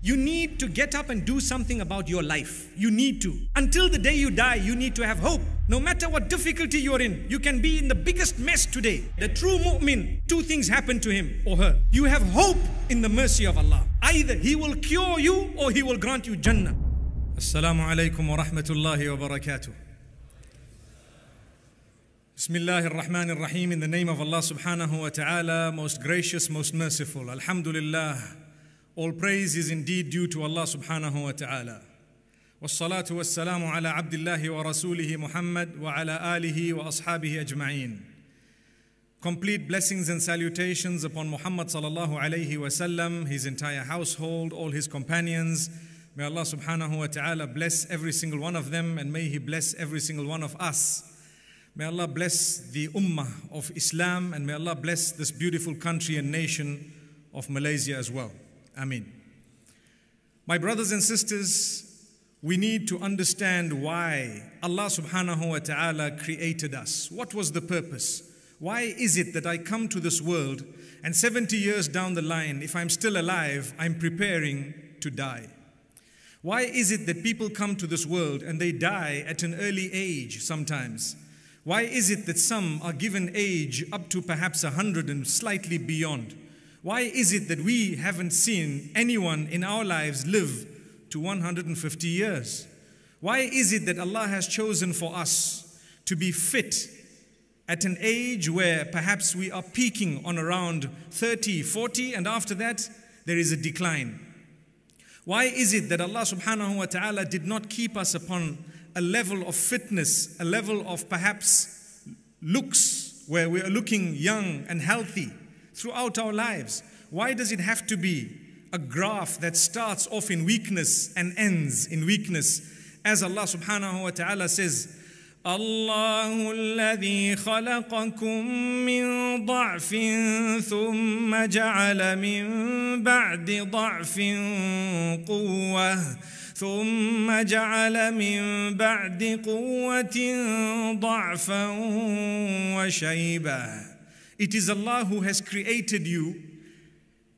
You need to get up and do something about your life. You need to. Until the day you die, you need to have hope. No matter what difficulty you're in, you can be in the biggest mess today. The true mu'min, two things happen to him or her. You have hope in the mercy of Allah. Either He will cure you or He will grant you Jannah. Assalamu alaikum wa rahmatullahi wa barakatuh. Bismillah ar-Rahman ar-Rahim in the name of Allah subhanahu wa ta'ala, most gracious, most merciful. Alhamdulillah. All praise is indeed due to Allah subhanahu wa ta'ala. والصلاة والسلام على عبد الله ورسوله محمد وعلى آله وأصحابه أجمعين. Complete blessings and salutations upon Muhammad sallallahu alayhi wasallam, his entire household, all his companions. May Allah subhanahu wa ta'ala bless every single one of them and may He bless every single one of us. May Allah bless the ummah of Islam and may Allah bless this beautiful country and nation of Malaysia as well. Ameen. My brothers and sisters, we need to understand why Allah subhanahu wa ta'ala created us. What was the purpose? Why is it that I come to this world and 70 years down the line, if I'm still alive, I'm preparing to die? Why is it that people come to this world and they die at an early age sometimes? Why is it that some are given age up to perhaps 100 and slightly beyond? Why is it that we haven't seen anyone in our lives live to 150 years? Why is it that Allah has chosen for us to be fit at an age where perhaps we are peaking on around 30, 40, and after that there is a decline? Why is it that Allah subhanahu wa ta'ala did not keep us upon a level of fitness, a level of perhaps looks where we are looking young and healthy? Throughout our lives. Why does it have to be a graph that starts off in weakness and ends in weakness? As Allah subhanahu wa ta'ala says, الله الذي خلقكم من ضعف ثم جعل من بعد ضعف قوة ثم جعل من بعد قوة ضعفا وشيبة it is Allah who has created you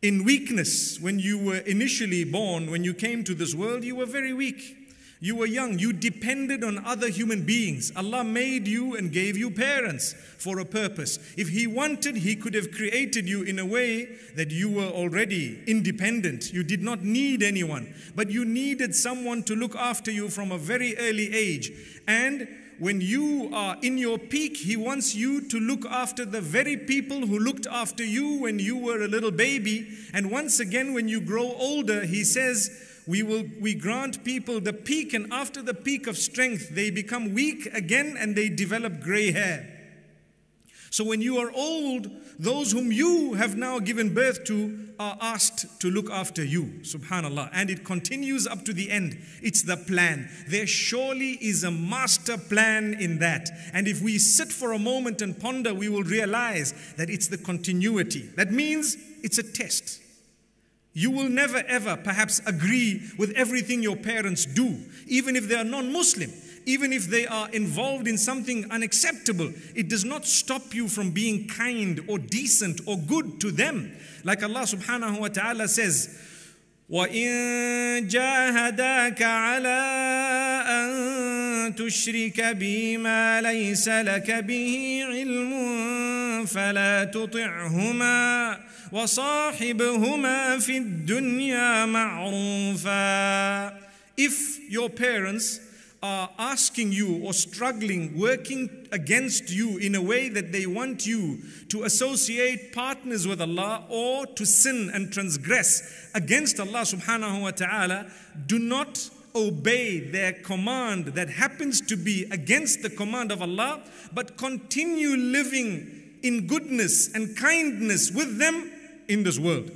in weakness. When you were initially born, when you came to this world, you were very weak. You were young. You depended on other human beings. Allah made you and gave you parents for a purpose. If He wanted, He could have created you in a way that you were already independent. You did not need anyone, but you needed someone to look after you from a very early age. And when you are in your peak, He wants you to look after the very people who looked after you when you were a little baby. And once again, when you grow older, He says, we will we grant people the peak and after the peak of strength they become weak again and they develop gray hair so when you are old those whom you have now given birth to are asked to look after you subhanallah. And it continues up to the end. It's the plan. There surely is a master plan in that. And if we sit for a moment and ponder we will realize that it's the continuity. That means it's a test. You will never ever perhaps agree with everything your parents do, even if they are non Muslim, even if they are involved in something unacceptable. It does not stop you from being kind or decent or good to them. Like Allah subhanahu wa ta'ala says, وإن جاهداك على أن تشرك بي ما ليس لك به علم فلا تطعهما وصاحبهما في الدنيا معروفا If your parents are asking you or struggling, working against you in a way that they want you to associate partners with Allah or to sin and transgress against Allah subhanahu wa ta'ala, do not obey their command that happens to be against the command of Allah, but continue living in goodness and kindness with them in this world.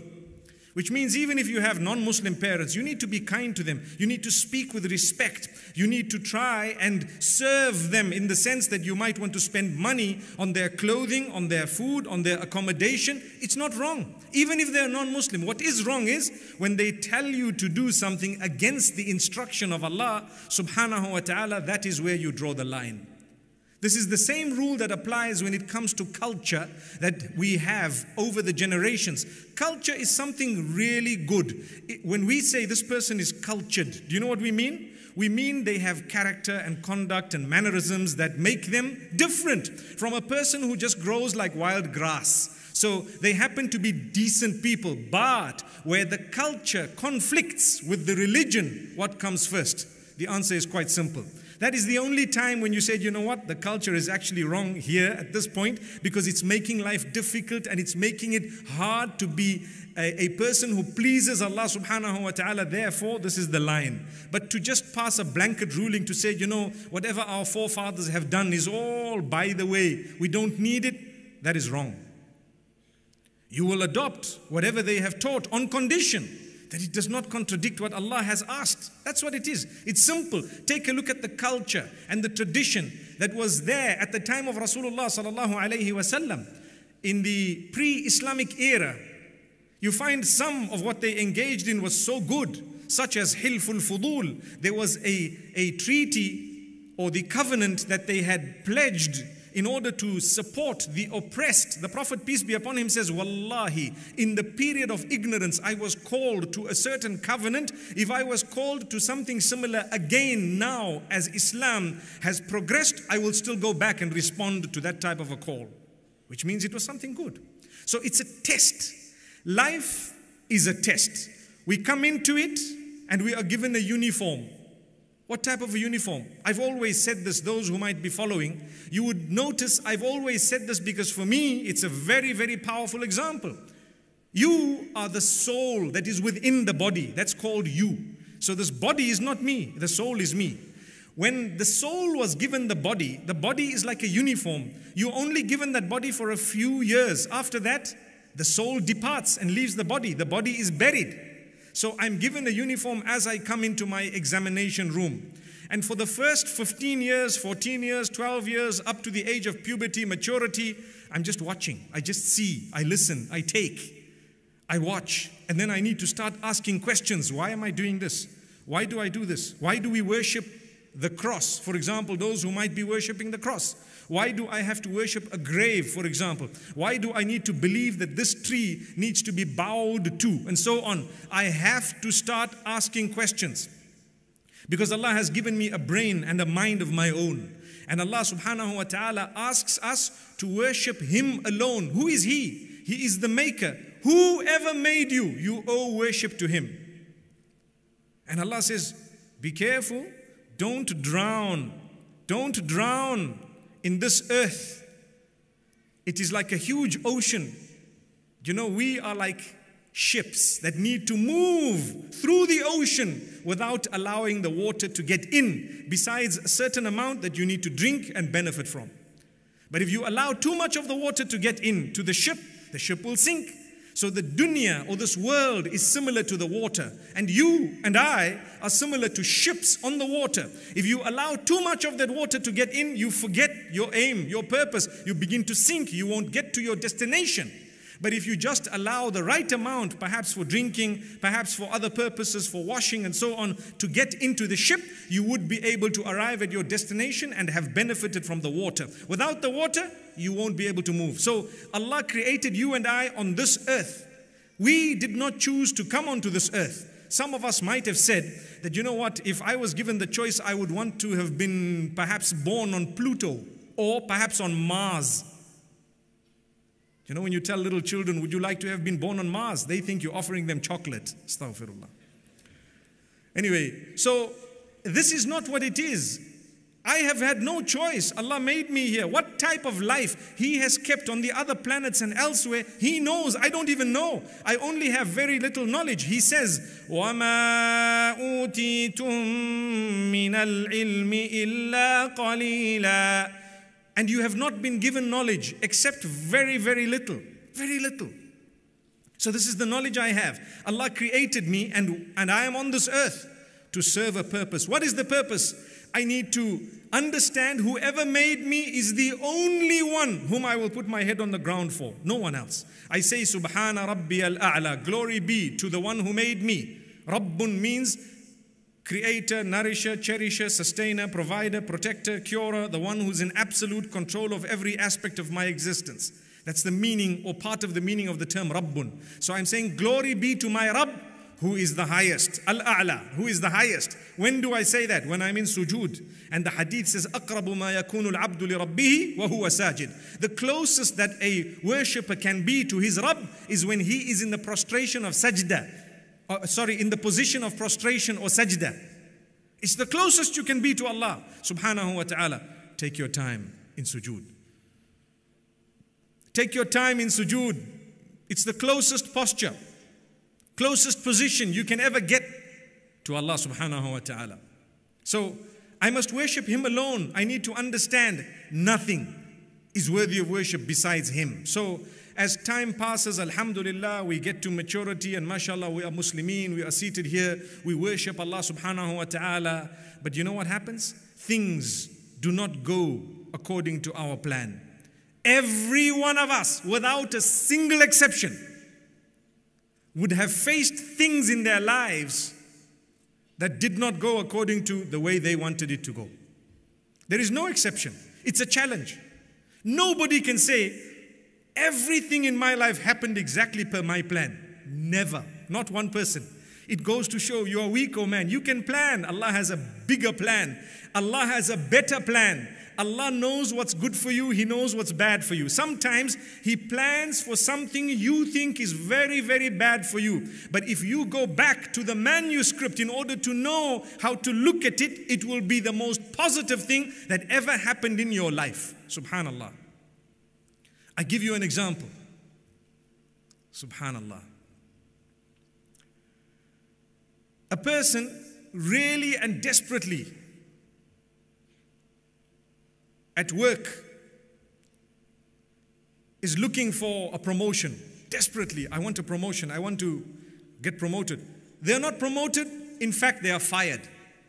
Which means even if you have non Muslim parents, you need to be kind to them. You need to speak with respect. You need to try and serve them in the sense that you might want to spend money on their clothing, on their food, on their accommodation. It's not wrong. Even if they're non Muslim, what is wrong is when they tell you to do something against the instruction of Allah subhanahu wa ta'ala, that is where you draw the line. This is the same rule that applies when it comes to culture that we have over the generations. Culture is something really good. When we say this person is cultured, do you know what we mean? We mean they have character and conduct and mannerisms that make them different from a person who just grows like wild grass. So they happen to be decent people, but where the culture conflicts with the religion, what comes first? The answer is quite simple. That is the only time when you said, you know what, the culture is actually wrong here at this point because it's making life difficult and it's making it hard to be a, a, person who pleases Allah subhanahu wa ta'ala. Therefore, this is the line. But to just pass a blanket ruling to say, you know, whatever our forefathers have done is all by the way, we don't need it, that is wrong. You will adopt whatever they have taught on condition that it does not contradict what Allah has asked. That's what it is. It's simple. Take a look at the culture and the tradition that was there at the time of Rasulullah sallallahu alaihi wasallam in the pre-Islamic era. You find some of what they engaged in was so good, such as Hilful Fudul. There was a, a treaty or the covenant that they had pledged in order to support the oppressed. The Prophet, peace be upon him, says, Wallahi, in the period of ignorance, I was called to a certain covenant. If I was called to something similar again now, as Islam has progressed, I will still go back and respond to that type of a call, which means it was something good. So it's a test. Life is a test. We come into it and we are given a uniform. What type of a uniform? I've always said this, those who might be following, you would notice I've always said this because for me, it's a very, very powerful example. You are the soul that is within the body. That's called you. So this body is not me, the soul is me. When the soul was given the body, the body is like a uniform. You're only given that body for a few years. After that, the soul departs and leaves the body. The body is buried. So I'm given a uniform as I come into my examination room. And for the first 15 years, 14 years, 12 years, up to the age of puberty, maturity, I'm just watching. I just see, I listen, I take, I watch. And then I need to start asking questions. Why am I doing this? Why do I do this? Why do we worship the cross? For example, those who might be worshiping the cross. Why do I have to worship a grave, for example? Why do I need to believe that this tree needs to be bowed to, and so on? I have to start asking questions. Because Allah has given me a brain and a mind of my own. And Allah subhanahu wa ta'ala asks us to worship Him alone. Who is He? He is the Maker. Whoever made you, you owe worship to Him. And Allah says, Be careful, don't drown. Don't drown in this earth, it is like a huge ocean. You know, we are like ships that need to move through the ocean without allowing the water to get in, besides a certain amount that you need to drink and benefit from. But if you allow too much of the water to get in to the ship, the ship will sink. So the dunya or this world is similar to the water. And you and I are similar to ships on the water. If you allow too much of that water to get in, you forget your aim, your purpose. You begin to sink. You won't get to your destination. But if you just allow the right amount, perhaps for drinking, perhaps for other purposes, for washing and so on, to get into the ship, you would be able to arrive at your destination and have benefited from the water. Without the water, you won't be able to move. So Allah created you and I on this earth. We did not choose to come onto this earth. Some of us might have said that, you know what, if I was given the choice, I would want to have been perhaps born on Pluto or perhaps on Mars you know, when you tell little children, would you like to have been born on Mars? They think you're offering them chocolate. Astaghfirullah. Anyway, so this is not what it is. I have had no choice. Allah made me here. What type of life He has kept on the other planets and elsewhere, He knows. I don't even know. I only have very little knowledge. He says, وَمَا أُوتِيتُم مِّنَ الْعِلْمِ إِلَّا قَلِيلًا and you have not been given knowledge except very, very little. Very little. So, this is the knowledge I have. Allah created me, and, and I am on this earth to serve a purpose. What is the purpose? I need to understand whoever made me is the only one whom I will put my head on the ground for, no one else. I say, Subhana Rabbi al A'la, glory be to the one who made me. Rabbun means creator, nourisher, cherisher, sustainer, provider, protector, curer, the one who's in absolute control of every aspect of my existence. That's the meaning or part of the meaning of the term Rabbun. So I'm saying, Glory be to my Rabb who is the highest. Al A'la, who is the highest. When do I say that? When I'm in sujood. And the hadith says, أقرب ما يكون العبد لربه وهو ساجد. The closest that a worshipper can be to his Rabb is when he is in the prostration of sajda uh, sorry, in the position of prostration or sajda. It's the closest you can be to Allah subhanahu wa ta'ala. Take your time in sujood. Take your time in sujood. It's the closest posture, closest position you can ever get to Allah subhanahu wa ta'ala. So I must worship Him alone. I need to understand nothing is worthy of worship besides Him. So as time passes, Alhamdulillah, we get to maturity and mashallah, we are Muslimin, we are seated here, we worship Allah subhanahu wa ta'ala. But you know what happens? Things do not go according to our plan. Every one of us, without a single exception, would have faced things in their lives that did not go according to the way they wanted it to go. There is no exception. It's a challenge. Nobody can say, Everything in my life happened exactly per my plan. Never. Not one person. It goes to show you are weak, oh man. You can plan. Allah has a bigger plan. Allah has a better plan. Allah knows what's good for you, He knows what's bad for you. Sometimes He plans for something you think is very, very bad for you. But if you go back to the manuscript in order to know how to look at it, it will be the most positive thing that ever happened in your life. Subhanallah. I give you an example. Subhanallah. A person really and desperately at work is looking for a promotion. Desperately, I want a promotion. I want to get promoted. They're not promoted. In fact, they are fired.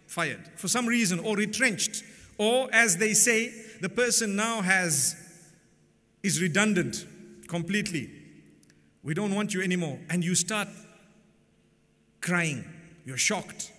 Fired for some reason or retrenched. Or, as they say, the person now has is redundant completely. We don't want you anymore. And you start crying. You're shocked.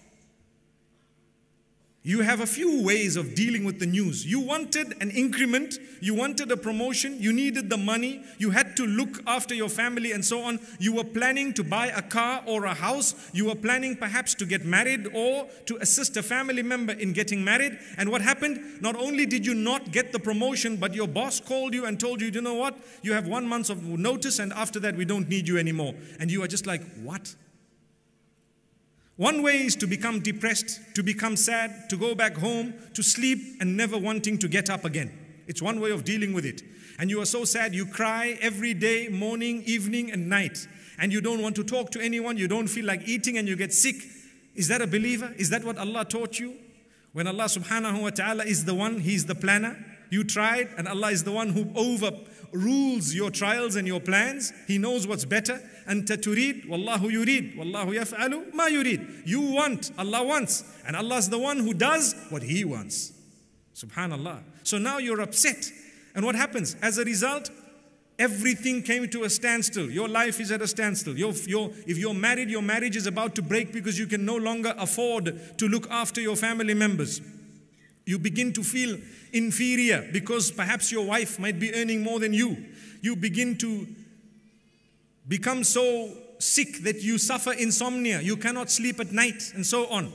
You have a few ways of dealing with the news. You wanted an increment, you wanted a promotion, you needed the money, you had to look after your family and so on. You were planning to buy a car or a house, you were planning perhaps to get married or to assist a family member in getting married. And what happened? Not only did you not get the promotion, but your boss called you and told you, you know what? You have one month of notice, and after that, we don't need you anymore. And you are just like, what? One way is to become depressed, to become sad, to go back home, to sleep, and never wanting to get up again. It's one way of dealing with it. And you are so sad, you cry every day, morning, evening, and night. And you don't want to talk to anyone, you don't feel like eating, and you get sick. Is that a believer? Is that what Allah taught you? When Allah subhanahu wa ta'ala is the one, He's the planner. You tried, and Allah is the one who overrules your trials and your plans. He knows what's better. أنت تريد والله يريد والله يفعل ما يريد you want Allah wants and Allah is the one who does what he wants subhanallah so now you're upset and what happens as a result everything came to a standstill your life is at a standstill you're, you're, if you're married your marriage is about to break because you can no longer afford to look after your family members you begin to feel inferior because perhaps your wife might be earning more than you you begin to become so sick that you suffer insomnia, you cannot sleep at night, and so on.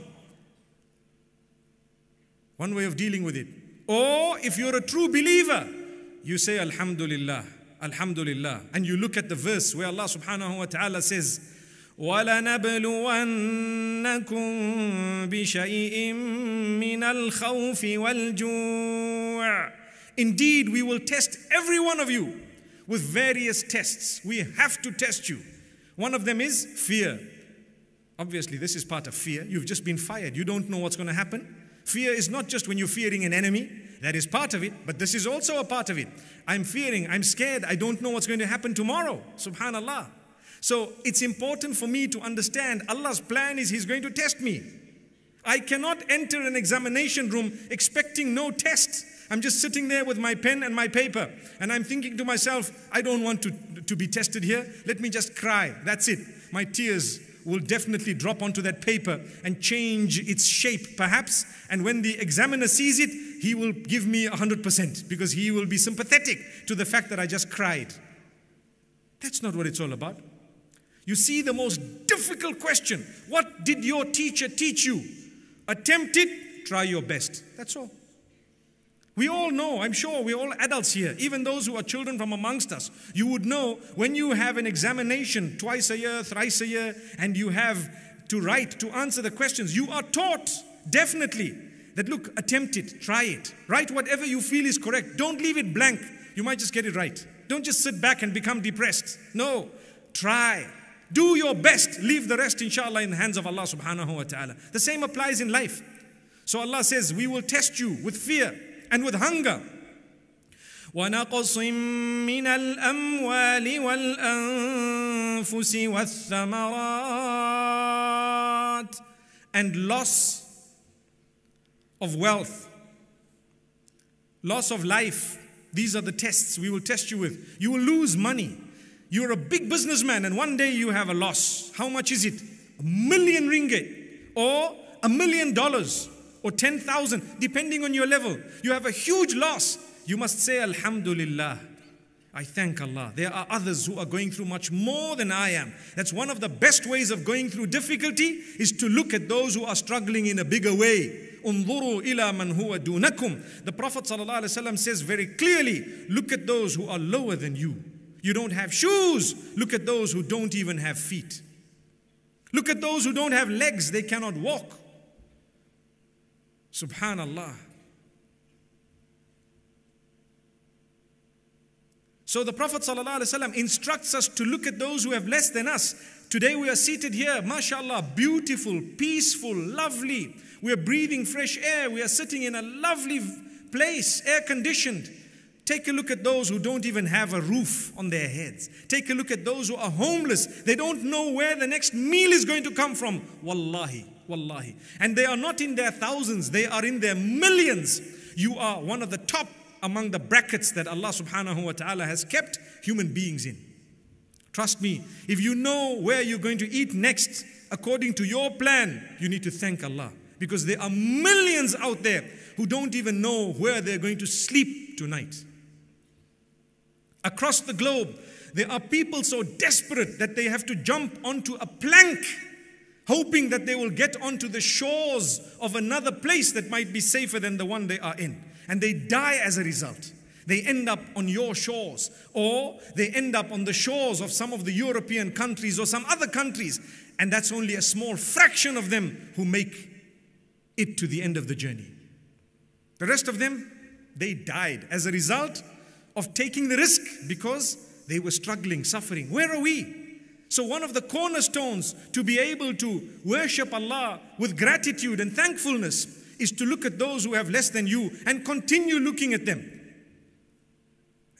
One way of dealing with it. Or if you're a true believer, you say Alhamdulillah, Alhamdulillah, and you look at the verse where Allah subhanahu wa ta'ala says, ولنبلونكم بشيء من الخوف والجوع Indeed, we will test every one of you with various tests. We have to test you. One of them is fear. Obviously, this is part of fear. You've just been fired. You don't know what's going to happen. Fear is not just when you're fearing an enemy, that is part of it, but this is also a part of it. I'm fearing, I'm scared, I don't know what's going to happen tomorrow. Subhanallah. So it's important for me to understand Allah's plan is He's going to test me. I cannot enter an examination room expecting no test. I'm just sitting there with my pen and my paper, and I'm thinking to myself, I don't want to, to be tested here. Let me just cry. That's it. My tears will definitely drop onto that paper and change its shape, perhaps. And when the examiner sees it, he will give me 100% because he will be sympathetic to the fact that I just cried. That's not what it's all about. You see, the most difficult question what did your teacher teach you? Attempt it, try your best. That's all. We all know, I'm sure we're all adults here, even those who are children from amongst us. You would know when you have an examination twice a year, thrice a year, and you have to write, to answer the questions, you are taught definitely that look, attempt it, try it, write whatever you feel is correct. Don't leave it blank. You might just get it right. Don't just sit back and become depressed. No, try. Do your best. Leave the rest, inshallah, in the hands of Allah subhanahu wa ta'ala. The same applies in life. So Allah says, We will test you with fear and with hunger. ونقص من الأموال والأنفس والثمرات and loss of wealth, loss of life. These are the tests we will test you with. You will lose money. You're a big businessman and one day you have a loss. How much is it? A million ringgit or a million dollars or 10,000, depending on your level. You have a huge loss. You must say, Alhamdulillah. I thank Allah. There are others who are going through much more than I am. That's one of the best ways of going through difficulty is to look at those who are struggling in a bigger way. انظروا إلى من هو دونكم. The Prophet ﷺ says very clearly, look at those who are lower than you. You don't have shoes. Look at those who don't even have feet. Look at those who don't have legs. They cannot walk. Subhanallah. So the Prophet ﷺ instructs us to look at those who have less than us. Today we are seated here, mashallah, beautiful, peaceful, lovely. We are breathing fresh air. We are sitting in a lovely place, air conditioned. Take a look at those who don't even have a roof on their heads. Take a look at those who are homeless. They don't know where the next meal is going to come from. Wallahi. Wallahi. And they are not in their thousands, they are in their millions. You are one of the top among the brackets that Allah subhanahu wa ta'ala has kept human beings in. Trust me, if you know where you're going to eat next according to your plan, you need to thank Allah. Because there are millions out there who don't even know where they're going to sleep tonight. Across the globe, there are people so desperate that they have to jump onto a plank hoping that they will get onto the shores of another place that might be safer than the one they are in. And they die as a result. They end up on your shores, or they end up on the shores of some of the European countries or some other countries. And that's only a small fraction of them who make it to the end of the journey. The rest of them, they died as a result of taking the risk because they were struggling, suffering. Where are we? So, one of the cornerstones to be able to worship Allah with gratitude and thankfulness is to look at those who have less than you and continue looking at them.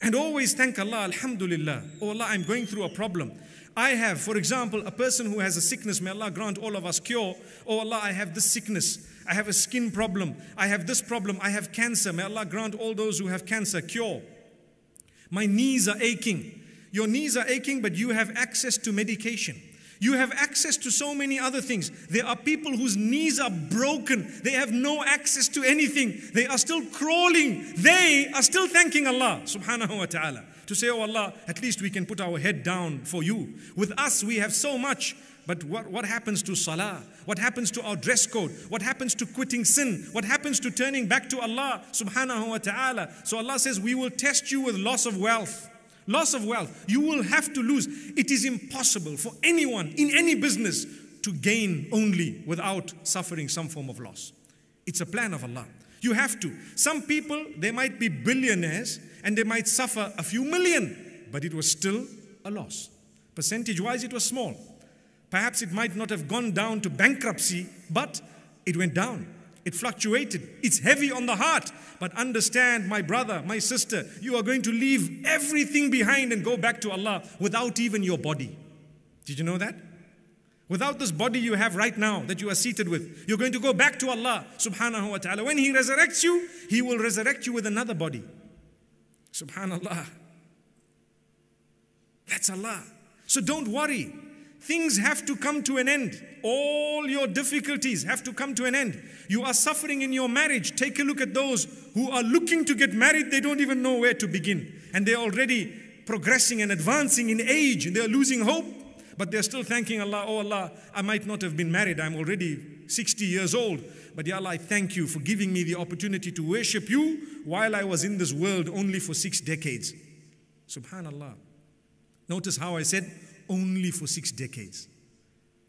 And always thank Allah, Alhamdulillah. Oh Allah, I'm going through a problem. I have, for example, a person who has a sickness, may Allah grant all of us cure. Oh Allah, I have this sickness. I have a skin problem. I have this problem. I have cancer. May Allah grant all those who have cancer cure. My knees are aching. Your knees are aching, but you have access to medication. You have access to so many other things. There are people whose knees are broken. They have no access to anything. They are still crawling. They are still thanking Allah subhanahu wa ta'ala. To say, oh Allah, at least we can put our head down for you. With us, we have so much. But what, what happens to salah? What happens to our dress code? What happens to quitting sin? What happens to turning back to Allah subhanahu wa ta'ala? So Allah says, we will test you with loss of wealth. Loss of wealth. You will have to lose. It is impossible for anyone in any business to gain only without suffering some form of loss. It's a plan of Allah. You have to. Some people, they might be billionaires and they might suffer a few million, but it was still a loss. Percentage wise, it was small. Perhaps it might not have gone down to bankruptcy, but it went down. It fluctuated. It's heavy on the heart. But understand, my brother, my sister, you are going to leave everything behind and go back to Allah without even your body. Did you know that? Without this body you have right now that you are seated with, you're going to go back to Allah subhanahu wa ta'ala. When He resurrects you, He will resurrect you with another body. Subhanallah. That's Allah. So don't worry. things have to come to an end. All your difficulties have to come to an end. You are suffering in your marriage. Take a look at those who are looking to get married, they don't even know where to begin. And they're already progressing and advancing in age, and they're losing hope. But they're still thanking Allah, oh Allah, I might not have been married. I'm already 60 years old. But Ya Allah, I thank you for giving me the opportunity to worship you while I was in this world only for six decades. Subhanallah. Notice how I said only for six decades.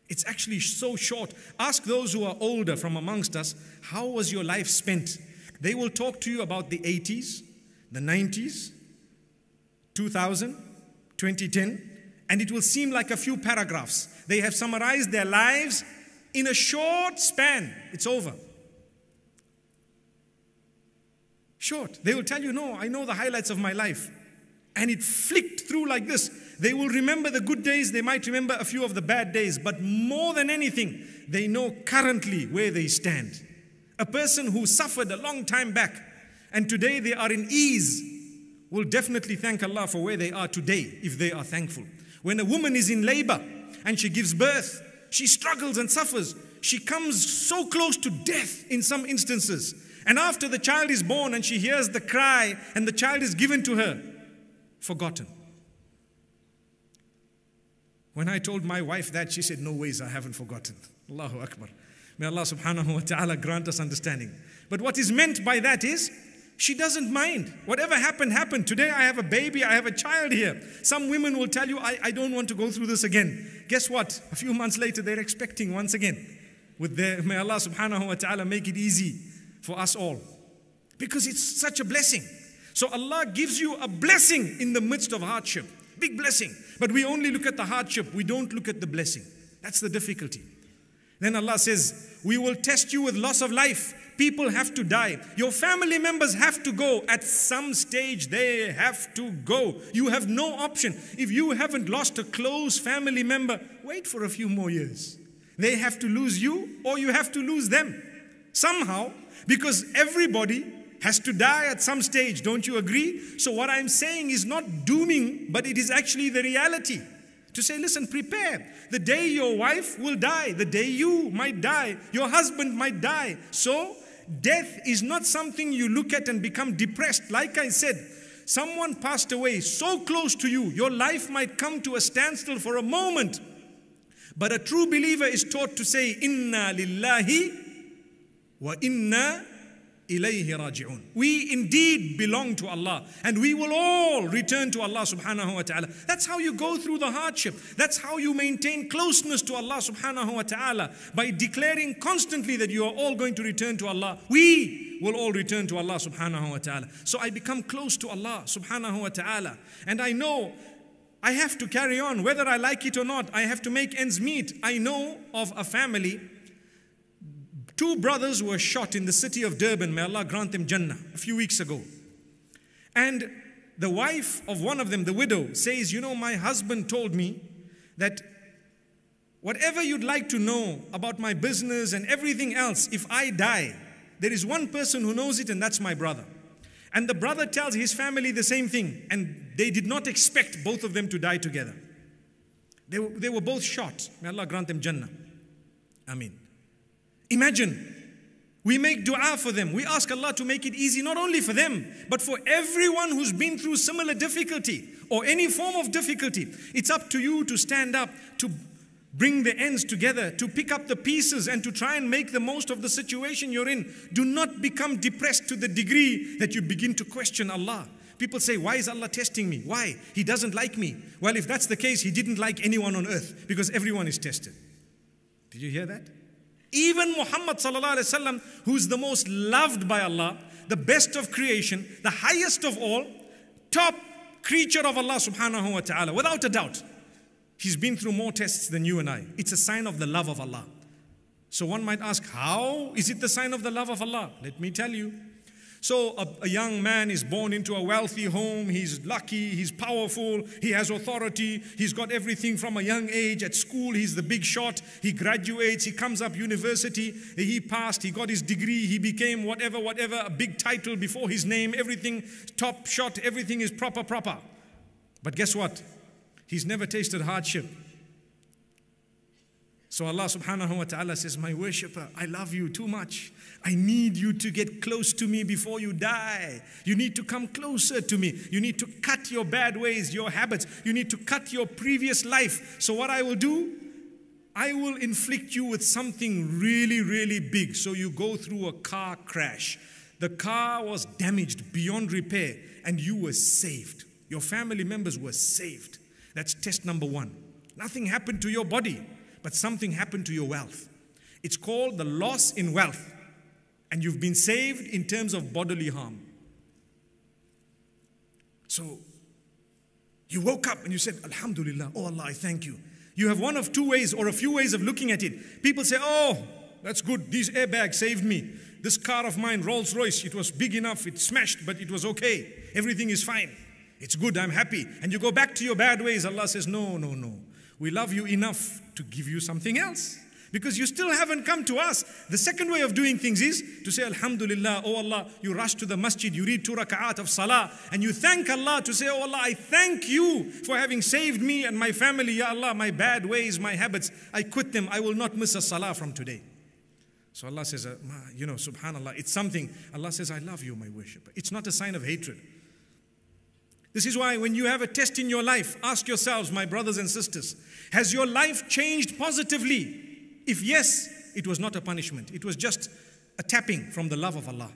It's actually so short. Ask those who are older from amongst us, how was your life spent? They will talk to you about the 80s, the 90s, 2000, 2010, and it will seem like a few paragraphs. They have summarized their lives in a short span. It's over. Short. They will tell you, No, I know the highlights of my life. And it flicked through like this. They will remember the good days, they might remember a few of the bad days, but more than anything, they know currently where they stand. A person who suffered a long time back and today they are in ease will definitely thank Allah for where they are today if they are thankful. When a woman is in labor and she gives birth, she struggles and suffers. She comes so close to death in some instances. And after the child is born and she hears the cry and the child is given to her, forgotten. When I told my wife that, she said, No ways, I haven't forgotten. Allahu Akbar. May Allah subhanahu wa ta'ala grant us understanding. But what is meant by that is, she doesn't mind. Whatever happened, happened. Today I have a baby, I have a child here. Some women will tell you, I, I don't want to go through this again. Guess what? A few months later, they're expecting once again. With their, may Allah subhanahu wa ta'ala make it easy for us all. Because it's such a blessing. So Allah gives you a blessing in the midst of hardship. Big blessing. But we only look at the hardship, we don't look at the blessing. That's the difficulty. Then Allah says, We will test you with loss of life. People have to die. Your family members have to go. At some stage, they have to go. You have no option. If you haven't lost a close family member, wait for a few more years. They have to lose you, or you have to lose them. Somehow, because everybody has to die at some stage. Don't you agree? So, what I'm saying is not dooming, but it is actually the reality. To say, listen, prepare. The day your wife will die, the day you might die, your husband might die. So, death is not something you look at and become depressed. Like I said, someone passed away so close to you, your life might come to a standstill for a moment. But a true believer is taught to say, Inna lillahi wa inna ilayhi raji'un. We indeed belong to Allah and we will all return to Allah subhanahu wa ta'ala. That's how you go through the hardship. That's how you maintain closeness to Allah subhanahu wa ta'ala by declaring constantly that you are all going to return to Allah. We will all return to Allah subhanahu wa ta'ala. So I become close to Allah subhanahu wa ta'ala and I know I have to carry on whether I like it or not. I have to make ends meet. I know of a family Two brothers were shot in the city of Durban, may Allah grant them Jannah, a few weeks ago. And the wife of one of them, the widow, says, You know, my husband told me that whatever you'd like to know about my business and everything else, if I die, there is one person who knows it, and that's my brother. And the brother tells his family the same thing, and they did not expect both of them to die together. They were, they were both shot. May Allah grant them Jannah. Ameen. Imagine, we make dua for them. We ask Allah to make it easy not only for them, but for everyone who's been through similar difficulty or any form of difficulty. It's up to you to stand up, to bring the ends together, to pick up the pieces and to try and make the most of the situation you're in. Do not become depressed to the degree that you begin to question Allah. People say, Why is Allah testing me? Why? He doesn't like me. Well, if that's the case, He didn't like anyone on earth because everyone is tested. Did you hear that? Even Muhammad sallallahu who's the most loved by Allah, the best of creation, the highest of all, top creature of Allah subhanahu wa ta'ala, without a doubt. He's been through more tests than you and I. It's a sign of the love of Allah. So one might ask, how is it the sign of the love of Allah? Let me tell you. So a, a, young man is born into a wealthy home. He's lucky, he's powerful, he has authority, he's got everything from a young age. At school, he's the big shot. He graduates, he comes up university, he passed, he got his degree, he became whatever, whatever, a big title before his name, everything top shot, everything is proper, proper. But guess what? He's never tasted hardship. So Allah subhanahu wa ta'ala says, My worshipper, I love you too much. I need you to get close to me before you die. You need to come closer to me. You need to cut your bad ways, your habits. You need to cut your previous life. So, what I will do, I will inflict you with something really, really big. So, you go through a car crash. The car was damaged beyond repair, and you were saved. Your family members were saved. That's test number one. Nothing happened to your body but something happened to your wealth. It's called the loss in wealth, and you've been saved in terms of bodily harm. So, you woke up and you said, Alhamdulillah, oh Allah, I thank you. You have one of two ways or a few ways of looking at it. People say, oh, that's good, these airbags saved me. This car of mine, Rolls Royce, it was big enough, it smashed, but it was okay. Everything is fine. It's good, I'm happy. And you go back to your bad ways. Allah says, no, no, no. We love you enough to give you something else. Because you still haven't come to us. The second way of doing things is to say, Alhamdulillah, oh Allah, you rush to the masjid, you read two raka'at of salah, and you thank Allah to say, Oh Allah, I thank you for having saved me and my family. Ya Allah, my bad ways, my habits, I quit them. I will not miss a salah from today. So Allah says, uh, you know, subhanAllah, it's something. Allah says, I love you, my worshipper. It's not a sign of hatred. This is why when you have a test in your life, ask yourselves, my brothers and sisters, has your life changed positively? If yes, it was not a punishment, it was just a tapping from the love of Allah.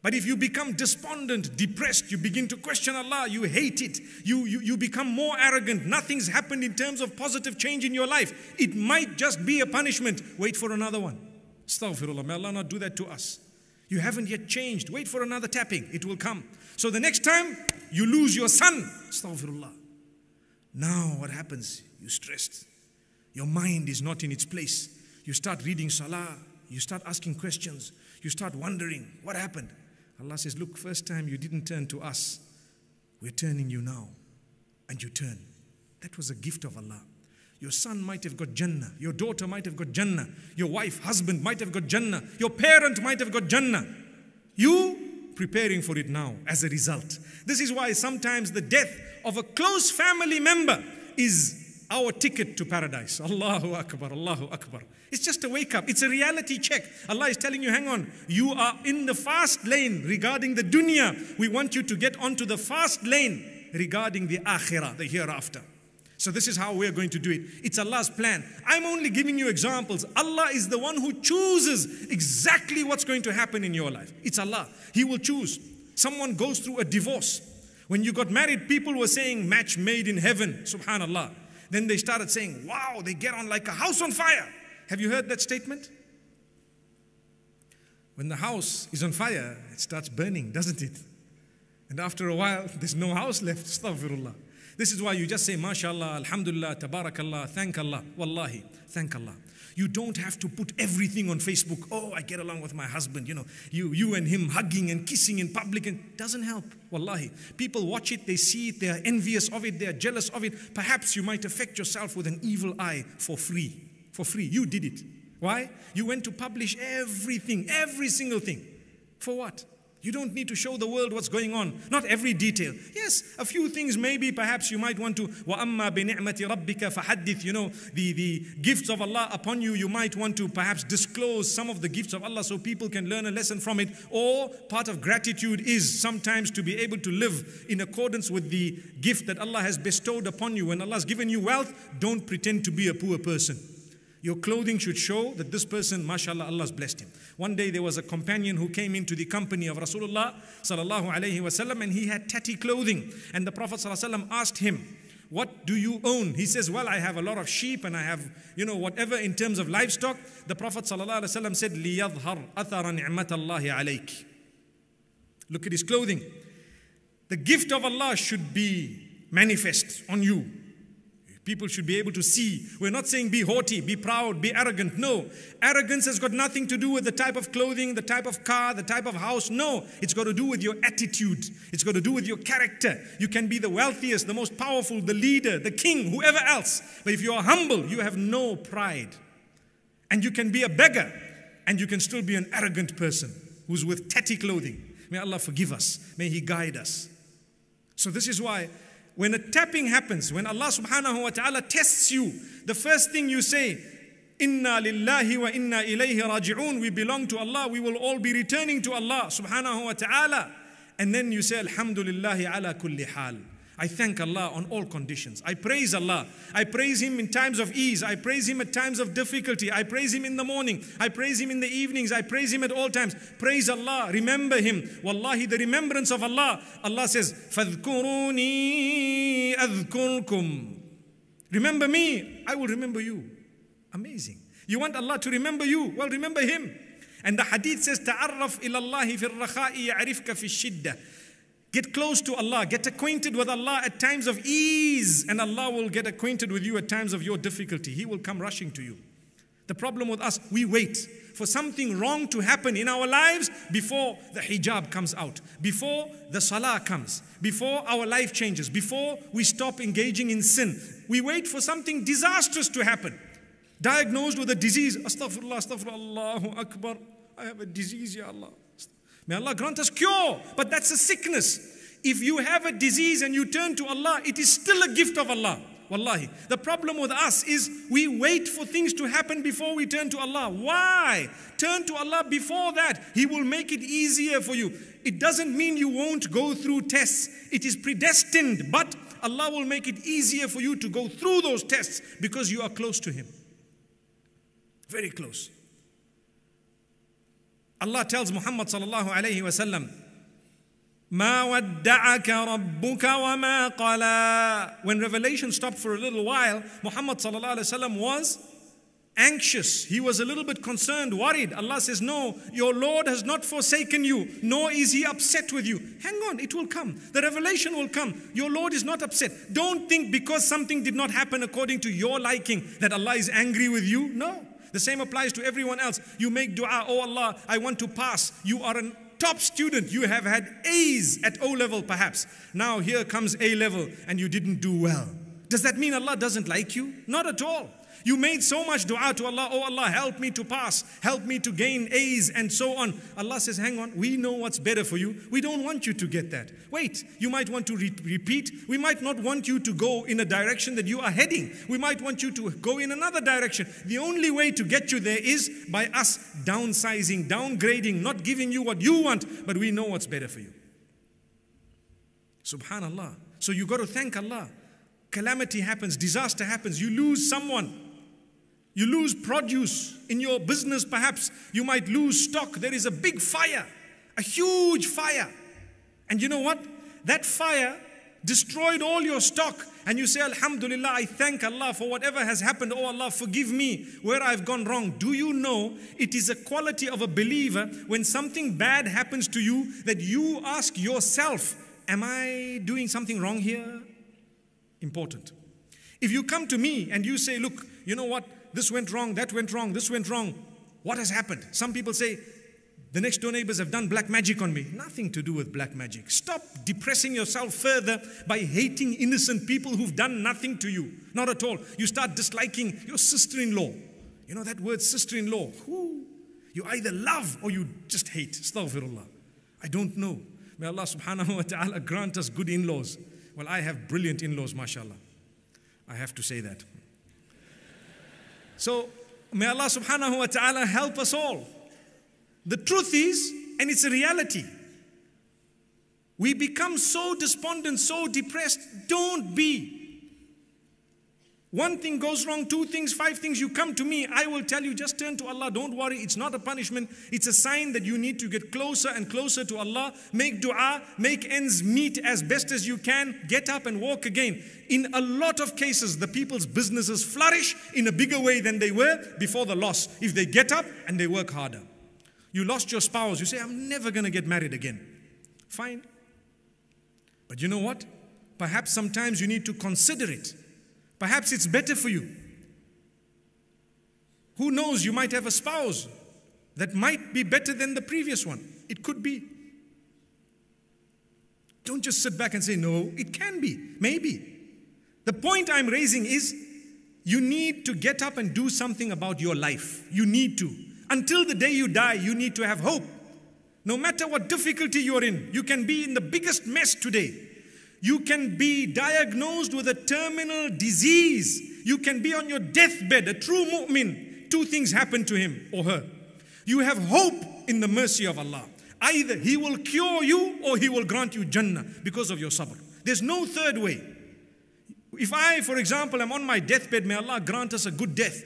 But if you become despondent, depressed, you begin to question Allah, you hate it, you, you, you become more arrogant, nothing's happened in terms of positive change in your life, it might just be a punishment. Wait for another one. Astaghfirullah, may Allah not do that to us. You haven't yet changed. Wait for another tapping, it will come. So the next time you lose your son, astaghfirullah. Now what happens? You're stressed. Your mind is not in its place. You start reading salah, you start asking questions, you start wondering, what happened? Allah says, Look, first time you didn't turn to us, we're turning you now. And you turn. That was a gift of Allah. Your son might have got Jannah. Your daughter might have got Jannah. Your wife, husband might have got Jannah. Your parent might have got Jannah. You preparing for it now as a result. This is why sometimes the death of a close family member is our ticket to paradise. Allahu Akbar, Allahu Akbar. It's just a wake up. It's a reality check. Allah is telling you, hang on, you are in the fast lane regarding the dunya. We want you to get onto the fast lane regarding the akhirah, the hereafter. So, this is how we're going to do it. It's Allah's plan. I'm only giving you examples. Allah is the one who chooses exactly what's going to happen in your life. It's Allah. He will choose. Someone goes through a divorce. When you got married, people were saying, match made in heaven. Subhanallah. Then they started saying, wow, they get on like a house on fire. Have you heard that statement? When the house is on fire, it starts burning, doesn't it? And after a while, there's no house left. Astaghfirullah. This is why you just say, MashaAllah, Alhamdulillah, Tabarakallah, thank Allah, Wallahi, thank Allah. You don't have to put everything on Facebook. Oh, I get along with my husband. You know, you, you and him hugging and kissing in public and doesn't help. Wallahi. People watch it, they see it, they are envious of it, they are jealous of it. Perhaps you might affect yourself with an evil eye for free. For free. You did it. Why? You went to publish everything, every single thing. For what? You don't need to show the world what's going on. Not every detail. Yes, a few things maybe perhaps you might want to وَأَمَّا بِنِعْمَةِ رَبِّكَ فَحَدِّثْ You know, the, the gifts of Allah upon you, you might want to perhaps disclose some of the gifts of Allah so people can learn a lesson from it. Or part of gratitude is sometimes to be able to live in accordance with the gift that Allah has bestowed upon you. When Allah has given you wealth, don't pretend to be a poor person. Your clothing should show that this person, mashallah, Allah has blessed him. One day there was a companion who came into the company of Rasulullah sallallahu alayhi wasallam and he had tatty clothing. And the Prophet sallallahu asked him, what do you own? He says, well, I have a lot of sheep and I have, you know, whatever in terms of livestock. The Prophet sallallahu said, لِيَظْهَرْ أَثَرَ نِعْمَةَ اللَّهِ عَلَيْكِ Look at his clothing. The gift of Allah should be manifest on you. People should be able to see. We're not saying be haughty, be proud, be arrogant. No. Arrogance has got nothing to do with the type of clothing, the type of car, the type of house. No. It's got to do with your attitude. It's got to do with your character. You can be the wealthiest, the most powerful, the leader, the king, whoever else. But if you are humble, you have no pride. And you can be a beggar and you can still be an arrogant person who's with tatty clothing. May Allah forgive us. May He guide us. So, this is why when a tapping happens, when Allah subhanahu wa ta'ala tests you, the first thing you say, Inna lillahi wa inna ilayhi raji'un. We belong to Allah. We will all be returning to Allah subhanahu wa ta'ala. And then you say, Alhamdulillahi ala kulli hal. I thank Allah on all conditions. I praise Allah. I praise Him in times of ease. I praise Him at times of difficulty. I praise Him in the morning. I praise Him in the evenings. I praise Him at all times. Praise Allah. Remember Him. Wallahi, the remembrance of Allah. Allah says, فَاذْكُرُونِي أَذْكُرْكُمْ Remember me, I will remember you. Amazing. You want Allah to remember you? Well, remember Him. And the hadith says, تَعَرَّفْ إِلَى اللَّهِ فِي الرَّخَاءِ يَعْرِفْكَ فِي الشِّدَّةِ Get close to Allah, get acquainted with Allah at times of ease, and Allah will get acquainted with you at times of your difficulty. He will come rushing to you. The problem with us, we wait for something wrong to happen in our lives before the hijab comes out, before the salah comes, before our life changes, before we stop engaging in sin. We wait for something disastrous to happen. Diagnosed with a disease, astaghfirullah, astaghfirullah, Allahu Akbar. I have a disease, Ya Allah. May Allah grant us cure, but that's a sickness. If you have a disease and you turn to Allah, it is still a gift of Allah. Wallahi. The problem with us is we wait for things to happen before we turn to Allah. Why? Turn to Allah before that. He will make it easier for you. It doesn't mean you won't go through tests, it is predestined, but Allah will make it easier for you to go through those tests because you are close to Him. Very close. Allah tells Muhammad sallallahu alayhi wasallam, ما ودعك ربك وما قلى When revelation stopped for a little while, Muhammad sallallahu alayhi wasallam was anxious. He was a little bit concerned, worried. Allah says, No, your Lord has not forsaken you, nor is He upset with you. Hang on, it will come. The revelation will come. Your Lord is not upset. Don't think because something did not happen according to your liking that Allah is angry with you. No. The same applies to everyone else. You make dua, oh Allah, I want to pass. You are a top student. You have had A's at O level, perhaps. Now here comes A level and you didn't do well. Does that mean Allah doesn't like you? Not at all. You made so much dua to Allah, oh Allah, help me to pass, help me to gain A's and so on. Allah says, hang on, we know what's better for you. We don't want you to get that. Wait, you might want to re repeat. We might not want you to go in a direction that you are heading. We might want you to go in another direction. The only way to get you there is by us downsizing, downgrading, not giving you what you want, but we know what's better for you. Subhanallah. So you got to thank Allah. Calamity happens, disaster happens, you lose someone. You lose produce in your business, perhaps. You might lose stock. There is a big fire, a huge fire. And you know what? That fire destroyed all your stock. And you say, Alhamdulillah, I thank Allah for whatever has happened. Oh Allah, forgive me where I've gone wrong. Do you know it is a quality of a believer when something bad happens to you that you ask yourself, Am I doing something wrong here? Important. If you come to me and you say, Look, you know what? This went wrong, that went wrong, this went wrong. What has happened? Some people say, the next door neighbors have done black magic on me. Nothing to do with black magic. Stop depressing yourself further by hating innocent people who've done nothing to you. Not at all. You start disliking your sister in law. You know that word, sister in law? You either love or you just hate. Astaghfirullah. I don't know. May Allah subhanahu wa ta'ala grant us good in laws. Well, I have brilliant in laws, mashallah. I have to say that. So may Allah subhanahu wa ta'ala help us all. The truth is, and it's a reality, we become so despondent, so depressed. Don't be. One thing goes wrong, two things, five things, you come to me, I will tell you, just turn to Allah. Don't worry, it's not a punishment. It's a sign that you need to get closer and closer to Allah. Make dua, make ends meet as best as you can. Get up and walk again. In a lot of cases, the people's businesses flourish in a bigger way than they were before the loss. If they get up and they work harder. You lost your spouse, you say, I'm never going to get married again. Fine. But you know what? Perhaps sometimes you need to consider it. Perhaps it's better for you. Who knows, you might have a spouse that might be better than the previous one. It could be. Don't just sit back and say, no, it can be, maybe. The point I'm raising is you need to get up and do something about your life. You need to. Until the day you die, you need to have hope. No matter what difficulty you're in, you can be in the biggest mess today. You can be diagnosed with a terminal disease. You can be on your deathbed. A true mu'min two things happen to him or her. You have hope in the mercy of Allah. Either He will cure you or He will grant you Jannah because of your sabr. There's no third way. If I, for example, am on my deathbed, may Allah grant us a good death.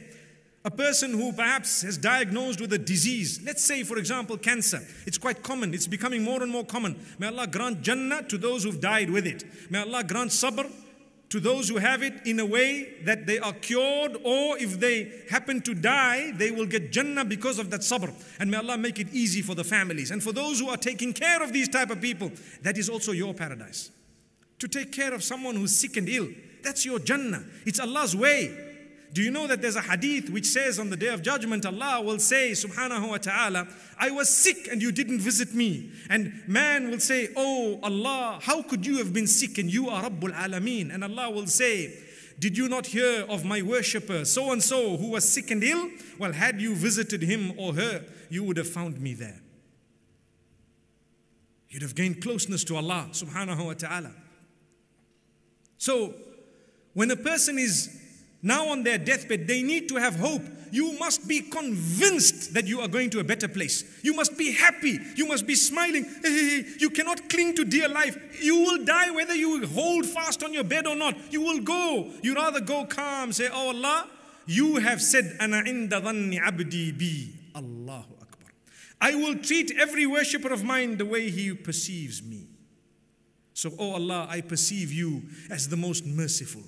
A person who perhaps has diagnosed with a disease, let's say, for example, cancer. It's quite common, it's becoming more and more common. May Allah grant Jannah to those who've died with it. May Allah grant sabr to those who have it in a way that they are cured, or if they happen to die, they will get Jannah because of that sabr. And may Allah make it easy for the families. And for those who are taking care of these type of people, that is also your paradise. To take care of someone who's sick and ill, that's your Jannah. It's Allah's way. Do you know that there's a hadith which says on the day of judgment, Allah will say, Subhanahu wa ta'ala, I was sick and you didn't visit me. And man will say, Oh Allah, how could you have been sick and you are Rabbul Alameen? And Allah will say, Did you not hear of my worshipper, so and so, who was sick and ill? Well, had you visited him or her, you would have found me there. You'd have gained closeness to Allah subhanahu wa ta'ala. So, when a person is now on their deathbed, they need to have hope. You must be convinced that you are going to a better place. You must be happy. You must be smiling. You cannot cling to dear life. You will die whether you hold fast on your bed or not. You will go. You rather go calm. Say, Oh Allah, you have said, Ana inda abdi bi. Allahu Akbar. I will treat every worshipper of mine the way he perceives me. So, oh Allah, I perceive you as the most merciful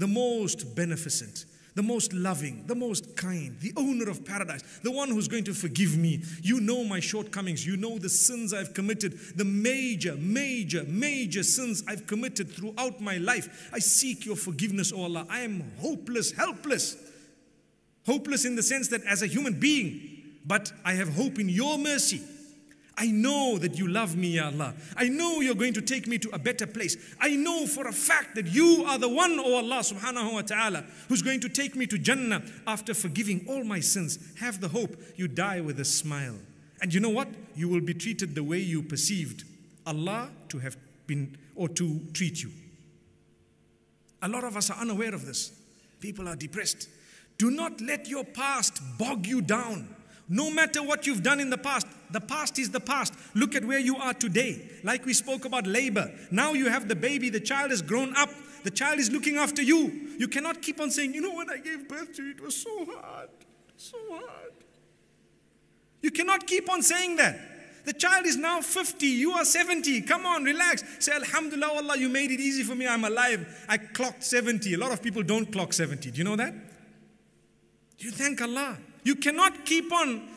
the most beneficent, the most loving, the most kind, the owner of paradise, the one who's going to forgive me. You know my shortcomings. You know the sins I've committed, the major, major, major sins I've committed throughout my life. I seek your forgiveness, O Allah. I am hopeless, helpless. Hopeless in the sense that as a human being, but I have hope in your mercy. I know that you love me, Ya Allah. I know you're going to take me to a better place. I know for a fact that you are the one, O Allah subhanahu wa ta'ala, who's going to take me to Jannah after forgiving all my sins. Have the hope you die with a smile. And you know what? You will be treated the way you perceived Allah to have been or to treat you. A lot of us are unaware of this. People are depressed. Do not let your past bog you down. No matter what you've done in the past, the past is the past. Look at where you are today. Like we spoke about labor. Now you have the baby, the child has grown up, the child is looking after you. You cannot keep on saying, you know, when I gave birth to you, it was so hard, so hard. You cannot keep on saying that. The child is now 50, you are 70. Come on, relax. Say, Alhamdulillah, Allah, you made it easy for me. I'm alive. I clocked 70. A lot of people don't clock 70. Do you know that? Do you thank Allah. You cannot keep on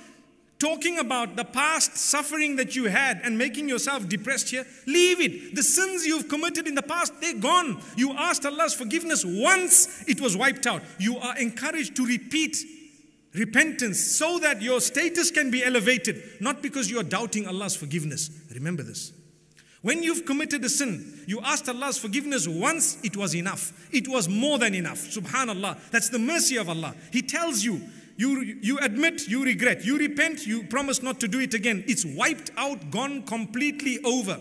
talking about the past suffering that you had and making yourself depressed here. Leave it. The sins you've committed in the past, they're gone. You asked Allah's forgiveness once, it was wiped out. You are encouraged to repeat repentance so that your status can be elevated, not because you are doubting Allah's forgiveness. Remember this. When you've committed a sin, you asked Allah's forgiveness once, it was enough. It was more than enough. Subhanallah. That's the mercy of Allah. He tells you, you, you admit, you regret, you repent, you promise not to do it again. It's wiped out, gone completely over.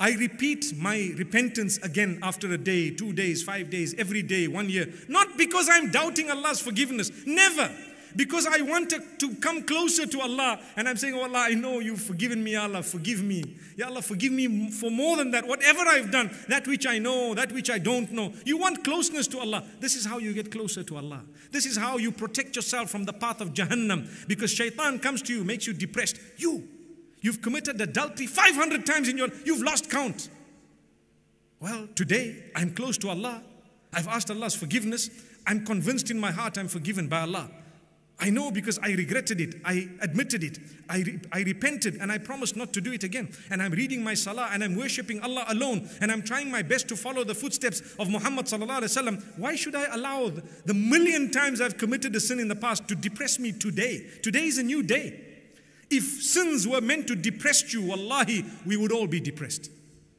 I repeat my repentance again after a day, two days, five days, every day, one year. Not because I'm doubting Allah's forgiveness. Never because I wanted to come closer to Allah. And I'm saying, Oh Allah, I know you've forgiven me, Allah, forgive me. Ya Allah, forgive me for more than that. Whatever I've done, that which I know, that which I don't know. You want closeness to Allah. This is how you get closer to Allah. This is how you protect yourself from the path of Jahannam. Because shaitan comes to you, makes you depressed. You, you've committed adultery 500 times in your, you've lost count. Well, today I'm close to Allah. I've asked Allah's forgiveness. I'm convinced in my heart I'm forgiven by Allah. I know because I regretted it. I admitted it. I, re- I repented and I promised not to do it again. And I'm reading my salah and I'm worshipping Allah alone and I'm trying my best to follow the footsteps of Muhammad. Why should I allow the, the million times I've committed a sin in the past to depress me today? Today is a new day. If sins were meant to depress you, wallahi, we would all be depressed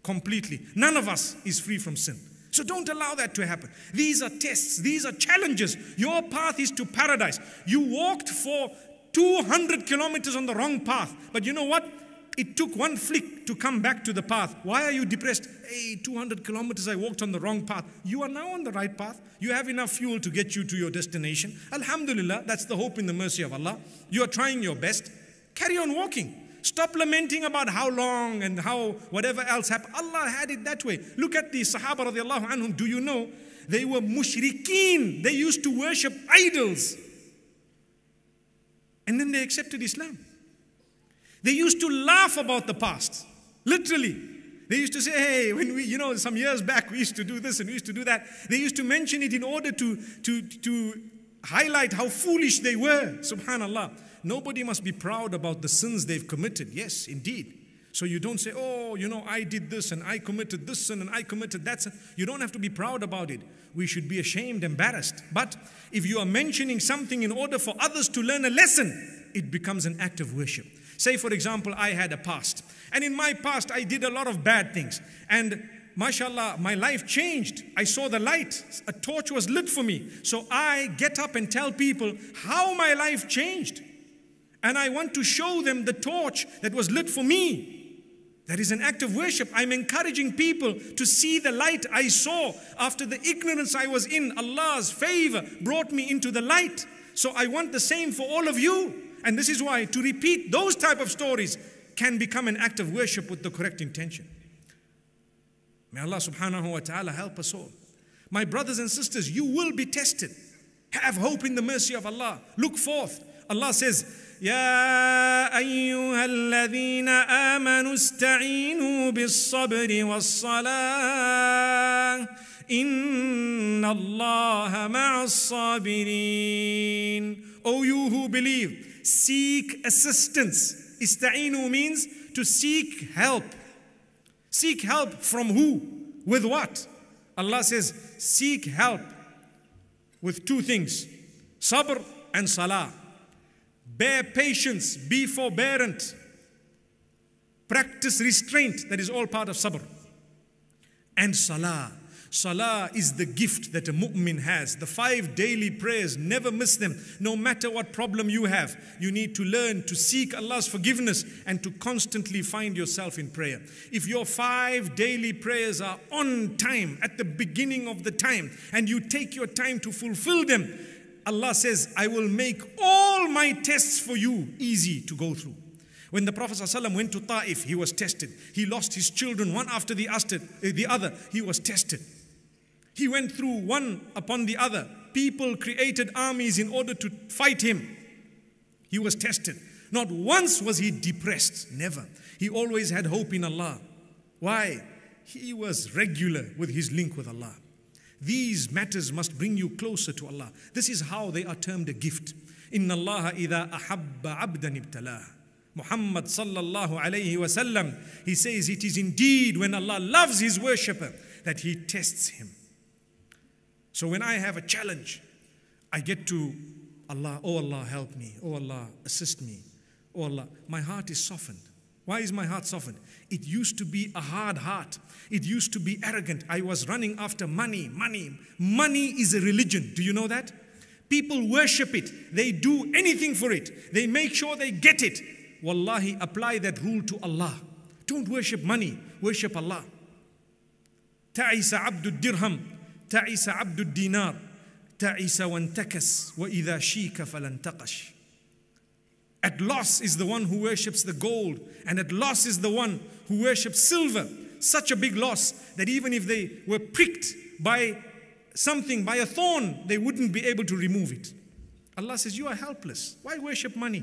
completely. None of us is free from sin. So don't allow that to happen. These are tests, these are challenges. Your path is to paradise. You walked for 200 kilometers on the wrong path, but you know what? it took one flick to come back to the path. Why are you depressed? Hey, 200 kilometers I walked on the wrong path. You are now on the right path. You have enough fuel to get you to your destination. Alhamdulillah, that's the hope in the mercy of Allah. You are trying your best. Carry on walking. Stop lamenting about how long and how whatever else happened. Allah had it that way. Look at the Sahaba radiallahu anhum. Do you know? They were mushrikeen. They used to worship idols. And then they accepted Islam. They used to laugh about the past, literally. They used to say, hey, when we, you know, some years back we used to do this and we used to do that. They used to mention it in order to, to, to highlight how foolish they were. Subhanallah. Nobody must be proud about the sins they've committed. Yes, indeed. So you don't say, oh, you know, I did this and I committed this sin and I committed that sin. You don't have to be proud about it. We should be ashamed, embarrassed. But if you are mentioning something in order for others to learn a lesson, it becomes an act of worship. Say, for example, I had a past. And in my past, I did a lot of bad things. And mashallah, my life changed. I saw the light. A torch was lit for me. So I get up and tell people how my life changed. And I want to show them the torch that was lit for me. That is an act of worship. I'm encouraging people to see the light I saw after the ignorance I was in. Allah's favor brought me into the light. So I want the same for all of you. And this is why to repeat those type of stories can become an act of worship with the correct intention. May Allah subhanahu wa ta'ala help us all. My brothers and sisters, you will be tested. Have hope in the mercy of Allah. Look forth. Allah says, يا أيها الذين آمنوا استعينوا بالصبر والصلاة إن الله مع الصابرين O you who believe, seek assistance. Ista'inu means to seek help. Seek help from who? With what? Allah says, seek help with two things sabr and salah. Bear patience, be forbearant, practice restraint. That is all part of sabr. And salah. Salah is the gift that a mu'min has. The five daily prayers, never miss them. No matter what problem you have, you need to learn to seek Allah's forgiveness and to constantly find yourself in prayer. If your five daily prayers are on time, at the beginning of the time, and you take your time to fulfill them, Allah says, I will make all my tests for you easy to go through. When the Prophet ﷺ went to Ta'if, he was tested. He lost his children one after the eh, other. He was tested. He went through one upon the other. People created armies in order to fight him. He was tested. Not once was he depressed, never. He always had hope in Allah. Why? He was regular with his link with Allah. These matters must bring you closer to Allah. This is how they are termed a gift. Inna Allah ida ahabba abdan ibtalah. Muhammad sallallahu alayhi wasallam, he says it is indeed when Allah loves his worshipper that he tests him. So when I have a challenge, I get to Allah, oh Allah, help me. Oh Allah, assist me. Oh Allah, my heart is softened. Why is my heart softened? It used to be a hard heart. It used to be arrogant. I was running after money, money. Money is a religion. Do you know that? People worship it. They do anything for it. They make sure they get it. Wallahi, apply that rule to Allah. Don't worship money, worship Allah. Ta'isa abdu dirham تعس عبد الدينار تعس وانتكس وإذا شيك فلانتقش At loss is the one who worships the gold, and at loss is the one who worships silver. Such a big loss that even if they were pricked by something, by a thorn, they wouldn't be able to remove it. Allah says, You are helpless. Why worship money?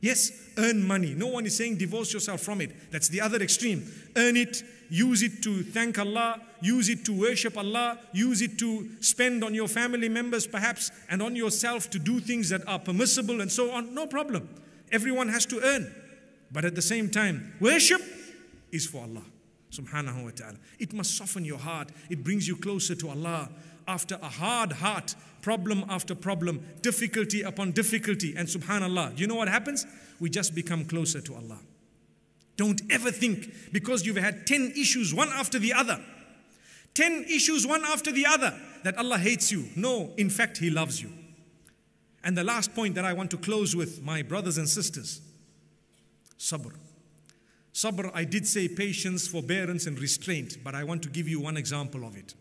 Yes, earn money. No one is saying divorce yourself from it. That's the other extreme. Earn it, use it to thank Allah, use it to worship Allah, use it to spend on your family members perhaps, and on yourself to do things that are permissible and so on. No problem. Everyone has to earn. But at the same time, worship is for Allah subhanahu wa ta'ala. It must soften your heart. It brings you closer to Allah after a hard heart, problem after problem, difficulty upon difficulty. And subhanAllah, you know what happens? We just become closer to Allah. Don't ever think because you've had 10 issues one after the other, 10 issues one after the other, that Allah hates you. No, in fact, He loves you. And the last point that I want to close with, my brothers and sisters sabr. Sabr, I did say patience, forbearance, and restraint, but I want to give you one example of it.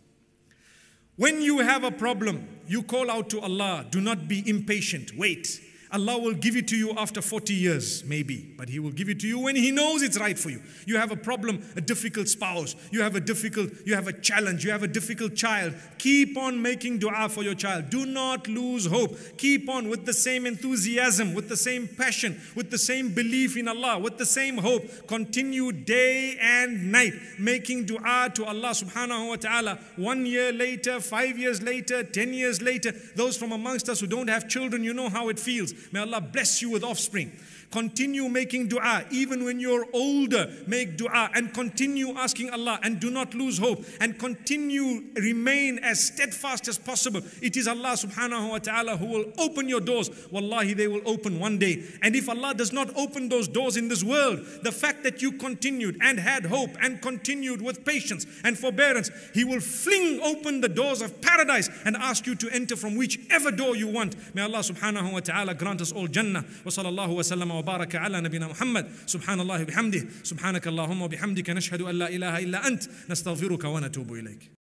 When you have a problem, you call out to Allah. Do not be impatient. Wait. Allah will give it to you after 40 years, maybe, but He will give it to you when He knows it's right for you. You have a problem, a difficult spouse, you have a difficult, you have a challenge, you have a difficult child. Keep on making dua for your child. Do not lose hope. Keep on with the same enthusiasm, with the same passion, with the same belief in Allah, with the same hope. Continue day and night making dua to Allah subhanahu wa ta'ala. One year later, five years later, ten years later, those from amongst us who don't have children, you know how it feels. May Allah bless you with offspring. Continue making dua even when you're older. Make dua and continue asking Allah and do not lose hope and continue remain as steadfast as possible. It is Allah subhanahu wa ta'ala who will open your doors. Wallahi, they will open one day. And if Allah does not open those doors in this world, the fact that you continued and had hope and continued with patience and forbearance, He will fling open the doors of paradise and ask you to enter from whichever door you want. May Allah subhanahu wa ta'ala grant us all Jannah. Wa sallallahu wa sallam وبارك على نبينا محمد. سبحان الله بحمده سبحانك اللهم وبحمدك نشهد أن لا إله إلا أنت. نستغفرك ونتوب إليك.